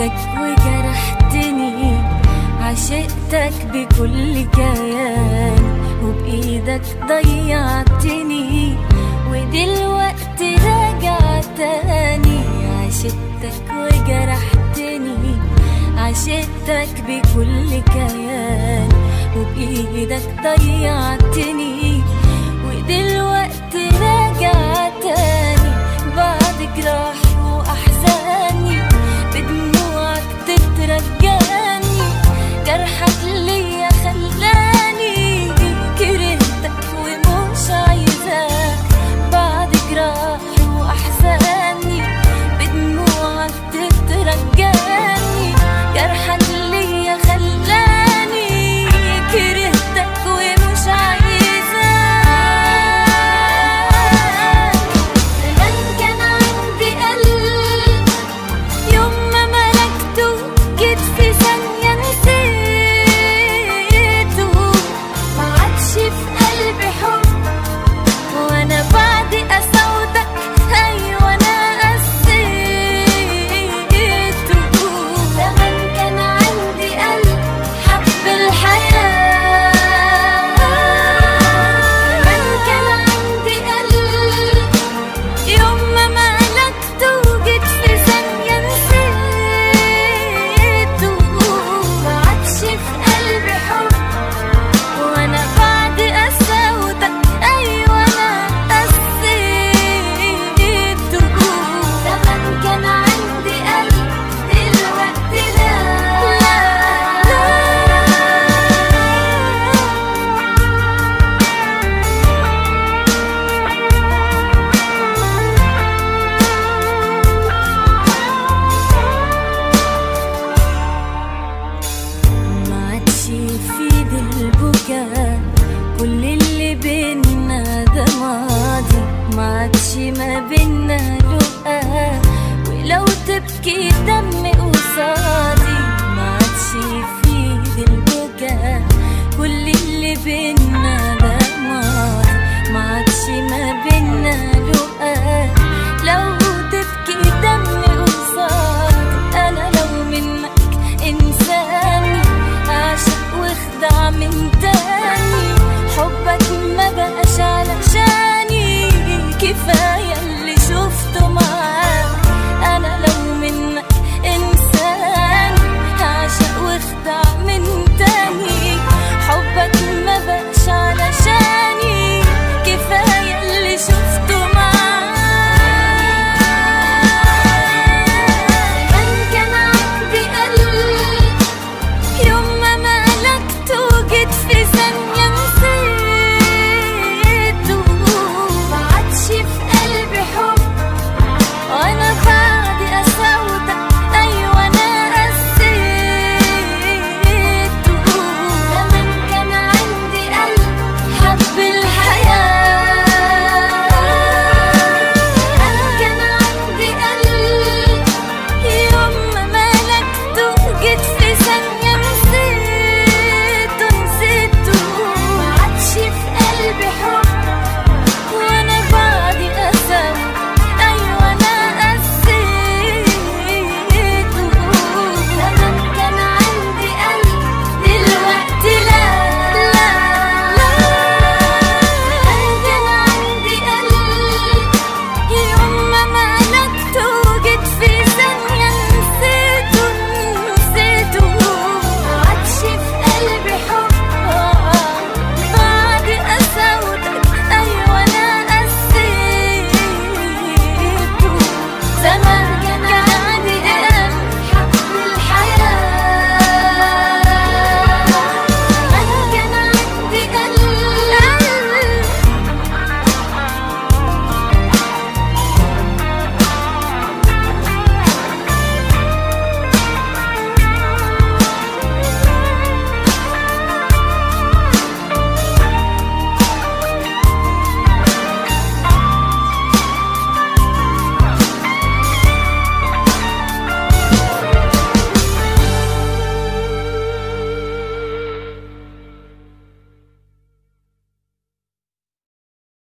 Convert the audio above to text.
عشقتك وجرحتني عشقتك بكل كيان. وبإيدك ضيعتني. ودلوقتي راجع تاني. عشقتك وجرحتني عشقتك بكل كيان. وبإيدك ضيعتني. ودلوقتي دلوقتي ما بينا رقة ولو تبكي دمي قصاد.